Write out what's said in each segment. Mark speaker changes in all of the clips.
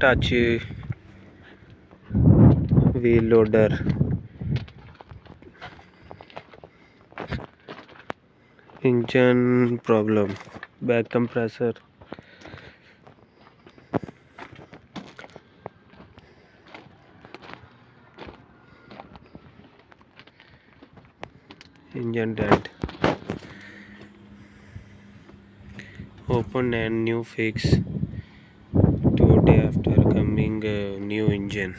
Speaker 1: Hitachi wheel loader. Engine problem. Back compressor. Engine dead. Open and new fix engine.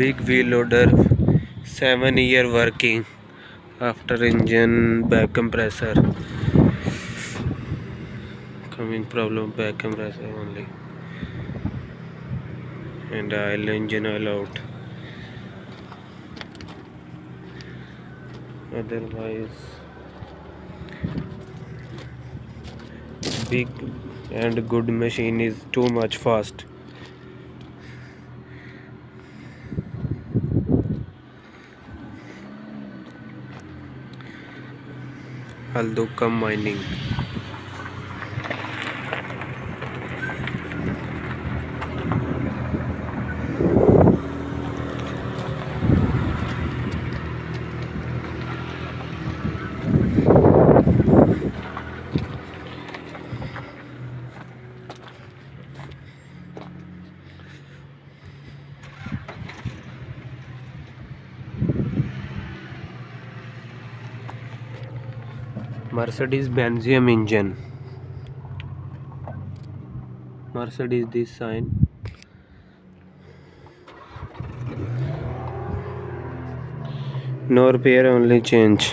Speaker 1: Big wheel loader 7 year working after engine back compressor. Coming problem back compressor only. And oil engine oil out. Otherwise big and good machine is too much fast Haldukam mining Mercedes Benzium engine Mercedes this sign no repair only change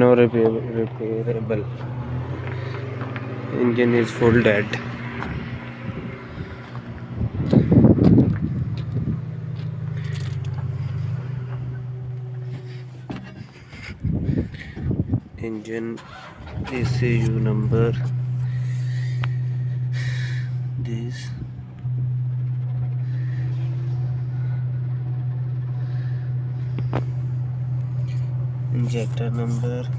Speaker 1: no repair repairable engine is full dead engine A U number this injector number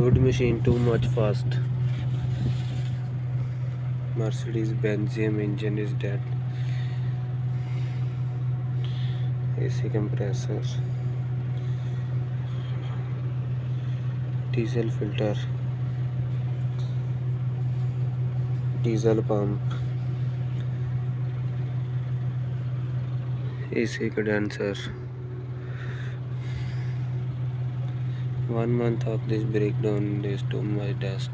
Speaker 1: good machine too much fast. Mercedes Benzium engine is dead. AC compressor. Diesel filter. Diesel pump. AC condenser one month of this breakdown is too much dust.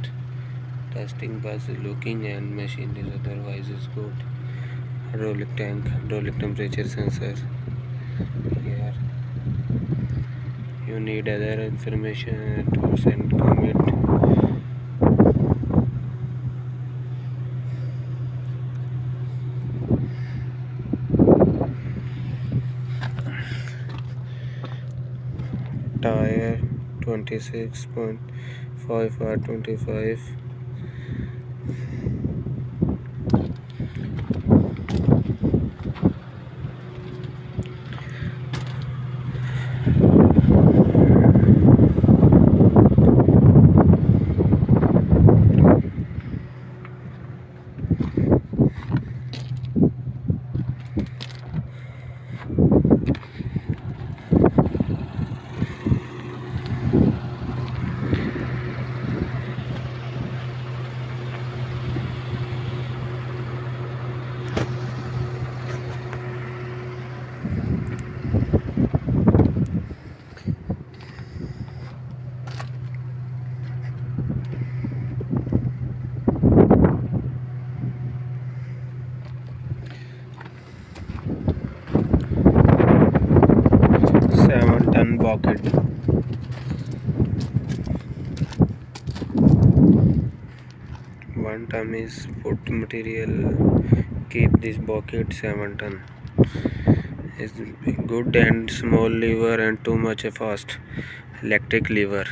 Speaker 1: Testing bus is looking and machine is otherwise is good. Hydraulic tank hydraulic temperature sensor. Here. You need other information to send comment 26.5 R25 one ton is food material. Keep this bucket 7 ton. Is good and small lever and too much fast. Electric lever